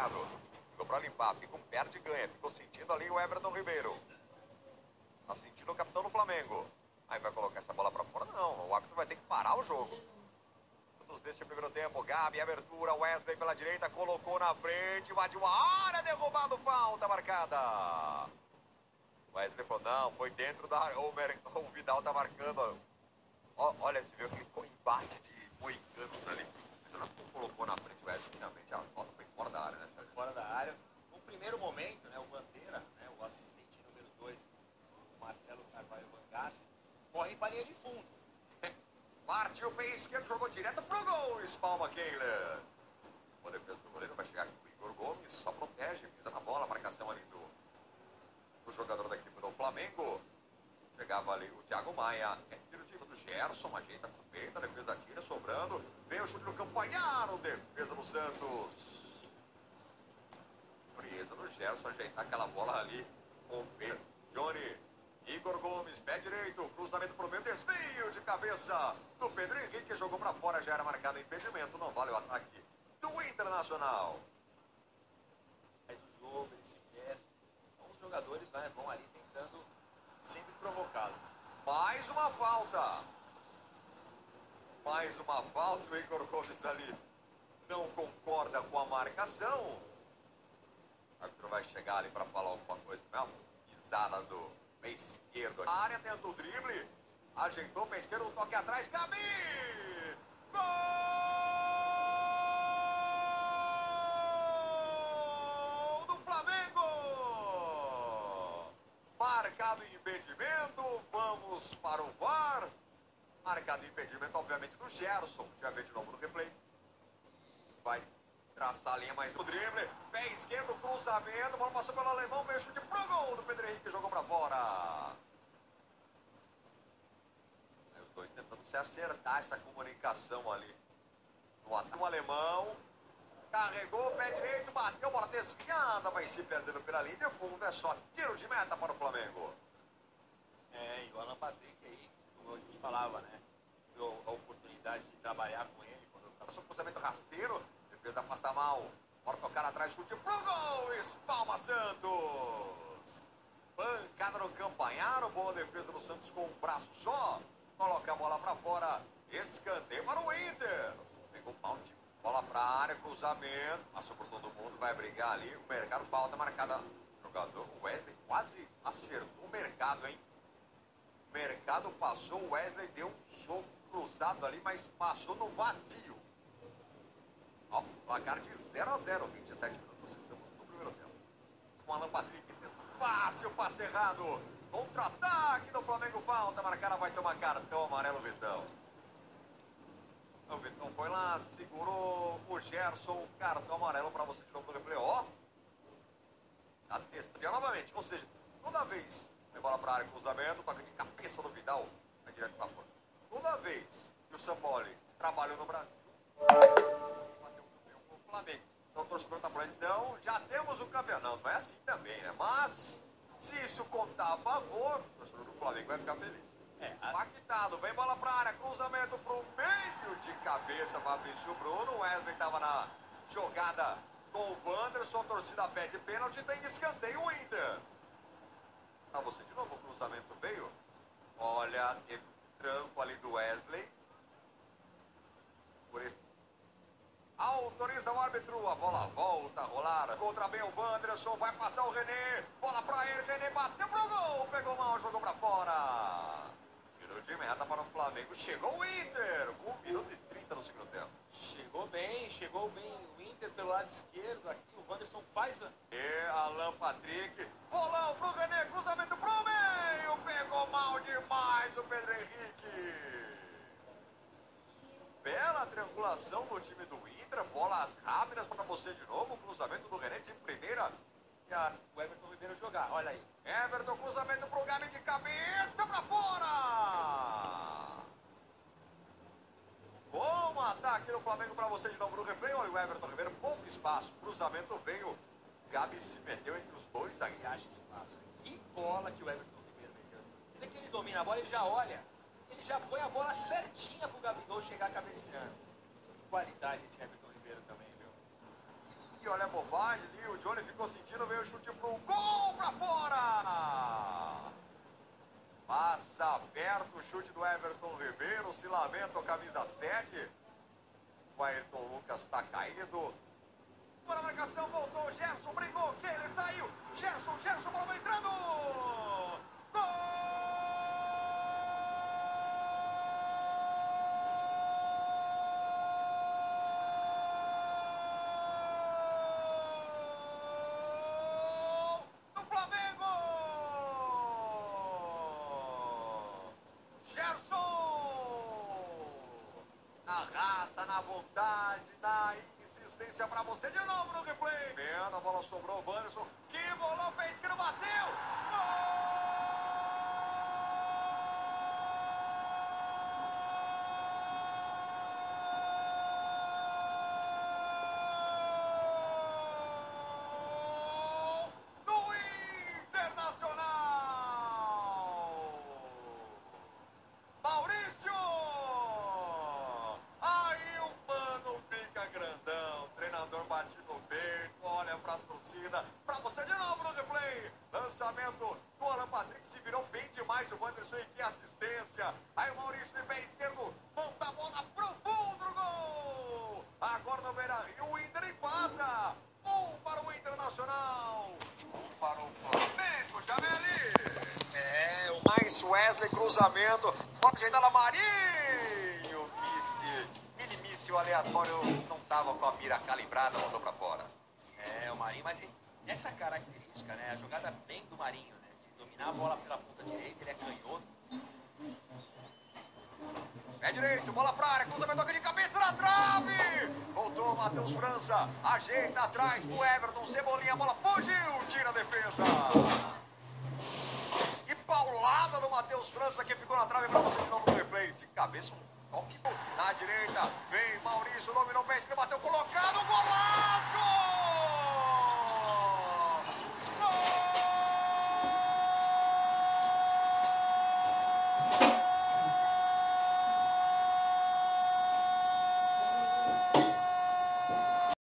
marcado. Ficou pra limpar, fica um perde e ganha. Ficou sentindo ali o Everton Ribeiro. Tá sentindo o capitão do Flamengo. Aí vai colocar essa bola pra fora? Não, o árbitro vai ter que parar o jogo. Minutos deste primeiro tempo, Gabi, abertura, Wesley pela direita, colocou na frente, invadiu a área, derrubado, falta marcada. Wesley falou, não, foi dentro da área. O, o Vidal tá marcando. Olha, você viu aquele embate de moicanos ali. Não colocou na frente o Wesley, finalmente a falta foi fora da área, né? Foi fora da área. No primeiro momento, né, o Bandeira, né, o assistente número 2, o Marcelo Carvalho Bangassi, corre para a linha de fundo. Partiu o pé esquerdo, jogou direto pro gol. Espalma Kehler. Boa defesa do goleiro, vai chegar aqui o Igor Gomes, só protege, pisa na bola, marcação ali do, do jogador da equipe do Flamengo. Chegava ali o Thiago Maia, é tiro de do Gerson, ajeita pro peito, a defesa tira, sobrando. Vem o chute no campanhar, defesa do Santos. Frieza no Gerson, ajeitar aquela bola ali com o Pedro. Johnny, Igor Gomes, pé direito, cruzamento pro meio, desvio de cabeça do Pedro Henrique, jogou para fora, já era marcado impedimento, não vale o ataque do Internacional. Aí do jogo, ele se perde. Os jogadores né, vão ali tentando sempre provocá-lo. Mais uma falta. Mais uma falta, o Igor Gomes ali não concorda com a marcação. O árbitro vai chegar ali para falar alguma coisa mesmo. Pisada do pé esquerdo. A área tenta o drible. Ajeitou o pé esquerdo, um toque atrás. Gabi! Gol do Flamengo! Marcado impedimento. Vamos para o VAR. Marcado impedimento, obviamente, do Gerson. Já vê de novo no replay. Vai traçar a linha mais no drible. Pé esquerdo, cruzamento. Bola passou pelo alemão. Veio chute pro gol do Pedro Henrique. Jogou pra fora. Aí os dois tentando se acertar essa comunicação ali. No ataque o alemão. Carregou, pé direito, bateu, bola desviada, vai se perdendo pela linha de fundo. É só tiro de meta para o Flamengo. É, o Alan Patrick aí, como a gente falava, né? Deu a oportunidade de trabalhar com ele quando Passou cruzamento rasteiro. Defesa afasta mal. Bora tocar atrás, chute pro gol. Espalma Santos. Pancada no campanhar. Boa defesa do Santos com um braço só. Coloca a bola pra fora. Escanteio para o Inter. Pegou o bounty. Bola pra área, cruzamento. Passou por todo mundo, vai brigar ali. O mercado falta marcada. Jogador Wesley quase acertou o mercado, hein? O mercado passou, o Wesley deu um soco cruzado ali, mas passou no vazio. Ó, placar de 0 a 0, 27 minutos, estamos no primeiro tempo. Com Alan Patrick, fácil, passe errado. Contra-ataque do Flamengo, falta, marcada, vai tomar cartão amarelo, Vitão. O Vitão foi lá, segurou o Gerson, cartão amarelo para você de novo no replay, ó. A testa, novamente, ou seja, toda vez que bola para área, cruzamento, toca de cabeça do Vidal, vai direto para fora. Toda vez que o Sampoli trabalhou no Brasil, bateu com o Flamengo. Então, o torcedor está falando, então, já temos o campeão. Não, não é assim também, né? Mas, se isso contar a favor, o torcedor do Flamengo vai ficar feliz. É, a- vem bola pra área, cruzamento pro meio de cabeça, Fabrício Bruno. Wesley tava na jogada com o Wanderson, a torcida pede pênalti, tem escanteio o Inter. Pra você de novo, o cruzamento veio. Olha, teve tranco ali do Wesley. Por esse Autoriza o árbitro, a bola volta a rolar. Contra bem o Wanderson, vai passar o René. Bola pra ele, René bateu pro gol. Pegou mal, jogou pra fora. Tirou de meta para o Flamengo. Chegou o Inter, com 1 minuto e 30 no segundo tempo. chegou bem, chegou bem o Inter pelo lado esquerdo. Aqui o Wanderson faz a. E Alan Patrick, bolão pro René, cruzamento pro meio. Pegou mal demais o Pedro Henrique. Bela triangulação do time do Inter, bolas rápidas para você de novo. Cruzamento do René de primeira. E a O Everton Ribeiro jogar, olha aí. Everton, cruzamento pro Gabi de cabeça pra fora! Bom ataque no Flamengo pra você de novo no replay. Olha o Everton Ribeiro, pouco espaço. Cruzamento veio. Gabi se perdeu entre os dois zagueiros. acha espaço. Que bola que o Everton Ribeiro meteu. Ele é que ele domina a bola, ele já olha. Ele já põe a bola certinha pro Gabigol chegar cabeceando. Que qualidade esse Everton Ribeiro também, viu? Ih, olha a bobagem. O Johnny ficou sentindo, veio o chute pro gol pra fora. Passa aberto o chute do Everton Ribeiro. Se lamenta o camisa 7. O Ayrton Lucas tá caído. Para a marcação, voltou. Gerson brigou. Keller saiu. Gerson, Gerson, bola entrando. Gol! do Flamengo! Gerson! Na raça, na vontade, na insistência pra você de novo no replay. Vendo, a bola sobrou, o Wanderson. Que bolão fez que não bateu! Gol do Internacional! Maurício! Aí o mano fica grandão. Treinador bate no peito, olha pra torcida. Pra você de novo no replay. Lançamento do Alan Patrick se virou bem demais. O Wanderson e que assistência. Aí o Maurício de pé esquerdo monta a bola pro fundo do gol. Agora no Beira Rio, o Inter empata. Um para o Internacional. Um para o Flamengo, Jameli. É, o mais Wesley, cruzamento. Bota ajeitada Marinho. Míssil, mini míssil aleatório. Não tava com a mira calibrada, mandou pra fora. É, o Marinho, mas essa característica, né? A jogada bem do Marinho, né? De dominar a bola pela ponta direita, ele é canhoto. Pé direito, bola pra área, cruzamento toque de cabeça na trave. Voltou Matheus França, ajeita atrás pro Everton, Cebolinha, a bola fugiu, tira a defesa. E paulada do Matheus França que ficou na trave pra você de novo no replay. De cabeça, um toque na direita. Vem Maurício, dominou o pé bateu colocado, golaço!